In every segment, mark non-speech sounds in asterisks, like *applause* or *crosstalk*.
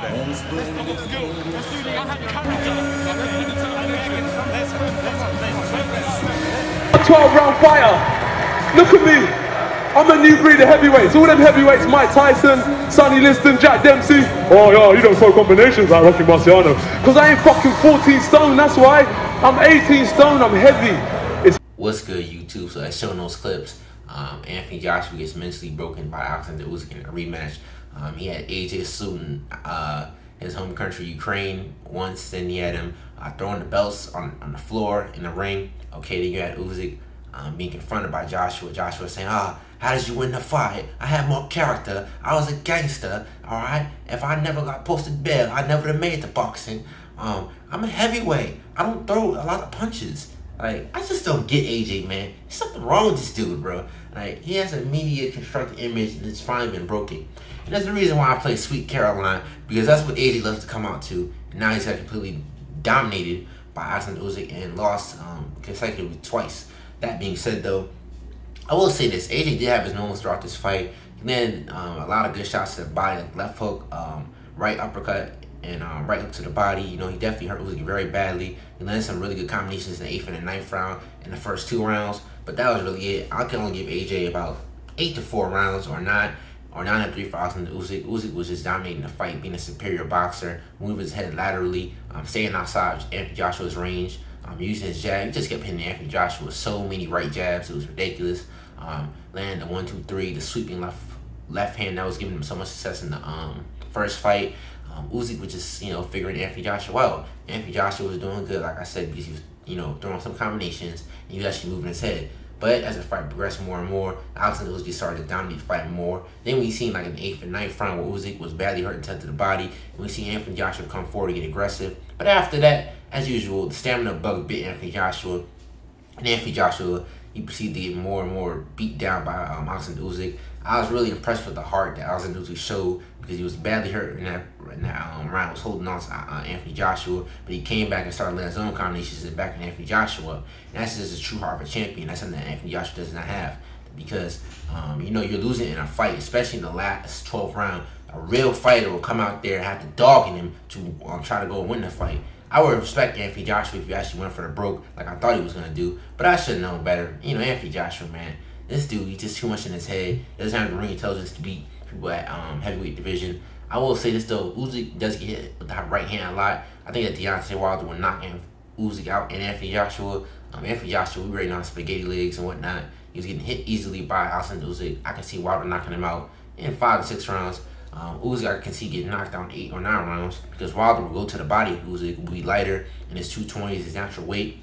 character. 12 round fighter. Look at me. I'm a new breed of heavyweights. All them heavyweights, Mike Tyson, Sonny Liston, Jack Dempsey. Oh yeah, you don't throw combinations like Rocky Marciano. Because I ain't fucking 14 stone, that's why. I'm 18 stone, I'm heavy. It's What's good, YouTube? So as shown those clips, um, Anthony Joshua gets mentally broken by Alexander Usyk in a rematch. Um, he had AJ Sutton, uh, his home country Ukraine once. Then he had him uh, throwing the belts on, on the floor in the ring. Okay, then you had Usyk um, being confronted by Joshua. Joshua saying, "Ah, how did you win the fight? I had more character. I was a gangster. All right. If I never got posted bail, I never have made the boxing. Um, I'm a heavyweight. I don't throw a lot of punches." Like, I just don't get AJ, man. There's something wrong with this dude, bro. Like, he has a media constructed image it's finally been broken. And that's the reason why I play Sweet Caroline, because that's what AJ loves to come out to. And now he's completely dominated by Alexander Usyk and lost um, consecutively twice. That being said, though, I will say this: AJ did have his moments throughout this fight. And then um, a lot of good shots to the body, left hook, um, right uppercut, and um, right hook to the body. You know, he definitely hurt Usyk very badly. He landed some really good combinations in the eighth and the ninth round in the first two rounds. But that was really it. I can only give AJ about eight to four rounds or nine or nine to three for Alexander Usyk. Usyk was just dominating the fight, being a superior boxer, moving his head laterally, um, staying outside Anthony Joshua's range, um, using his jab. He just kept hitting Anthony Joshua so many right jabs. It was ridiculous. Um, landing the one, two, three, the sweeping left left hand that was giving him so much success in the um, first fight. Um, Usyk was just, you know, figuring Anthony Joshua out. Anthony Joshua was doing good, like I said, because he was, you know, throwing some combinations and he was actually moving his head. But as the fight progressed more and more, Alexander Usyk started to dominate the fight more. Then we seen like an eighth and ninth round where Usyk was badly hurt and to the body. And we see Anthony Joshua come forward and get aggressive. But after that, as usual, the stamina bug bit Anthony Joshua. And Anthony Joshua, he proceeded to get more and more beat down by um, Alexander Usyk. I was really impressed with the heart that Alexander Usyk showed because he was badly hurt in that, in that um, round. Was holding on to uh, Anthony Joshua, but he came back and started letting his own combinations and back in Anthony Joshua. And that's just a true heart of a champion. That's something that Anthony Joshua does not have because um, you know you're losing in a fight, especially in the last 12th round. A real fighter will come out there and have to dog in him to um, try to go win the fight. I would respect Anthony Joshua if he actually went for the broke like I thought he was gonna do, but I should known better. You know, Anthony Joshua, man, this dude, he's just too much in his head. He doesn't have the ring intelligence to beat people at um, heavyweight division. I will say this though, Usyk does get hit with the right hand a lot. I think that Deontay Wilder will knock Usyk out and Anthony Joshua. Um, Anthony Joshua, we already know spaghetti legs and whatnot. He was getting hit easily by Alexander Usyk. I can see Wilder knocking him out in five to six rounds. Um, Usyk, can see getting knocked down eight or nine rounds because Wilder will go to the body. Usyk will be lighter in his 220s, his natural weight.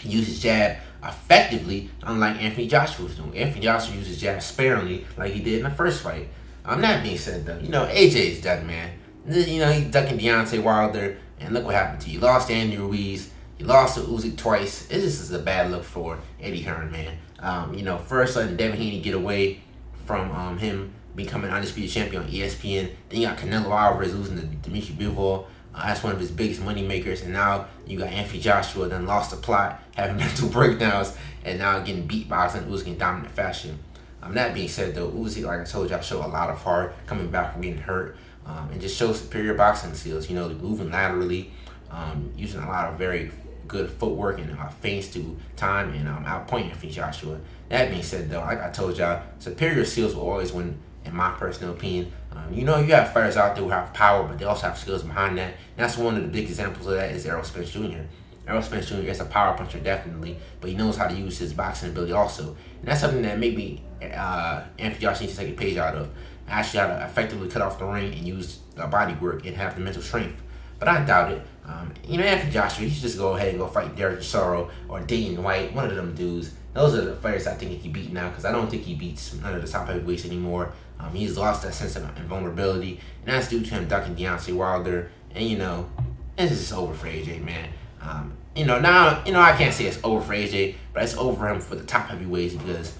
He uses jab effectively, unlike Anthony Joshua was doing. Anthony Joshua uses jab sparingly, like he did in the first fight. Um, that being said, though, you know, AJ is done, man. You know, he's ducking Deontay Wilder, and look what happened to you. Lost Andy Ruiz. He lost to Usyk twice. Just is a bad look for Eddie Hearn, man. Um, you know, first letting Devin Haney get away from um, him becoming undisputed champion on ESPN. Then you got Canelo Alvarez losing to Dimitri Bivol. Uh, that's one of his biggest money makers. And now you got Anthony Joshua then lost the plot, having *laughs* mental breakdowns, and now getting beat by Alexander Usyk in dominant fashion. Um, that being said, though, Usyk, like I told y'all, show a lot of heart coming back from getting hurt, um, and just shows superior boxing skills. You know, moving laterally, um, using a lot of very good footwork and uh, feints to time and um, outpoint Anthony Joshua. That being said, though, like I told y'all, superior skills will always win in my personal opinion. Um, you know, you have fighters out there who have power, but they also have skills behind that. And that's one of the big examples of that is Errol Spence Jr. Errol Spence Jr. is a power puncher, definitely, but he knows how to use his boxing ability also. And that's something that maybe uh, Anthony Joshua needs to take a page out of. Actually, how to effectively cut off the ring and use the body work and have the mental strength. But I doubt it. Um, you know, Anthony Joshua, he should just go ahead and go fight Derek Chisora or Dayton White, one of them dudes. Those are the fighters I think he can beat now because I don't think he beats none of the top heavyweights anymore. Um, he's lost that sense of invulnerability, and that's due to him ducking Deontay Wilder. And you know, this is over for AJ, man. Um, you know, now you know I can't say it's over for AJ, but it's over him for the top heavyweights because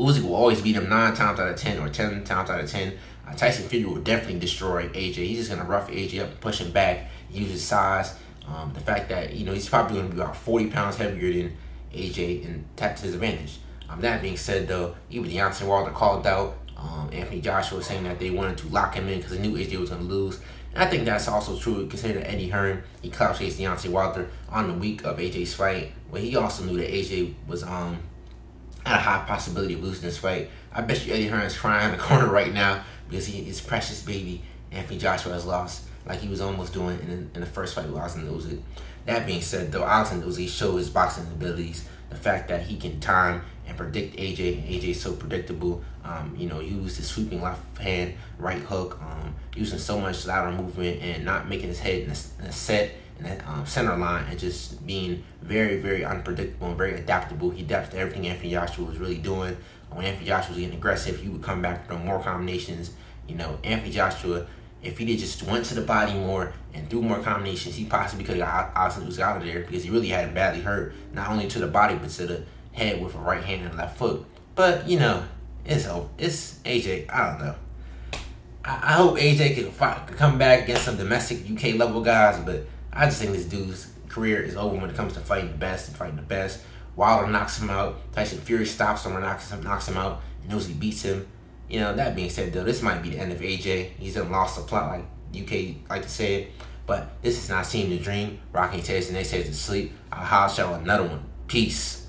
Usyk will always beat him nine times out of ten or ten times out of ten. Uh, Tyson Fury will definitely destroy AJ. He's just gonna rough AJ up, push him back, use his size. Um, the fact that you know he's probably gonna be about forty pounds heavier than AJ, and that's his advantage. Um, that being said, though, even Deontay Wilder called out um, Anthony Joshua saying that they wanted to lock him in because they knew AJ was going to lose. And I think that's also true considering Eddie Hearn, he clout chased Deontay Wilder on the week of AJ's fight, but he also knew that AJ was um had a high possibility of losing this fight. I bet you Eddie Hearn is crying in the corner right now because he, his precious baby, Anthony Joshua, has lost like he was almost doing in, in the first fight with Austin Usyk. That being said, though, Austin Usyk showed his boxing abilities. The fact that he can time and predict AJ. AJ is so predictable. Um, you know, use his sweeping left hand, right hook, um, using so much lateral movement and not making his head in a, in a set um, center line and just being very, very unpredictable and very adaptable. He adapted to everything Anthony Joshua was really doing. When Anthony Joshua was getting aggressive, he would come back from more combinations. You know, Anthony Joshua, if he did just went to the body more and threw more combinations, he possibly could have got Usyk out of there because he really had badly hurt, not only to the body but to the head with a right hand and left foot. But you know, it's it's AJ. I don't know. I, I hope AJ can come back against some domestic UK level guys, but I just think this dude's career is over when it comes to fighting the best and fighting the best. Wilder knocks him out. Tyson Fury stops him or knocks him, knocks him out. Knows he beats him. You know, that being said, though, this might be the end of AJ. He's done lost the plot, like UK like to say it. But this is Nasiem the Dream. Rocking Teddy and they say to sleep. I'll house y'all another one. Peace.